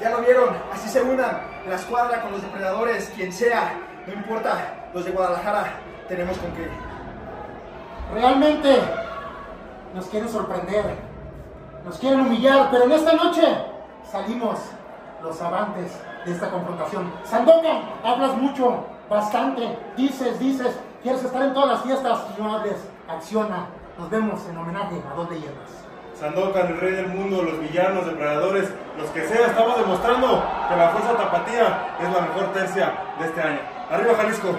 Ya lo vieron, así se unan la escuadra con los depredadores, quien sea, no importa, los de Guadalajara tenemos con qué. Realmente nos quieren sorprender, nos quieren humillar, pero en esta noche salimos los avantes de esta confrontación. Sandokan, hablas mucho, bastante, dices, dices, quieres estar en todas las fiestas y no hables, acciona. Nos vemos en homenaje a Dos Leyendas. Sandokan, el rey del mundo, los villanos, depredadores, los que sea, estamos demostrando que la fuerza tapatía es la mejor tercia de este año. Arriba Jalisco.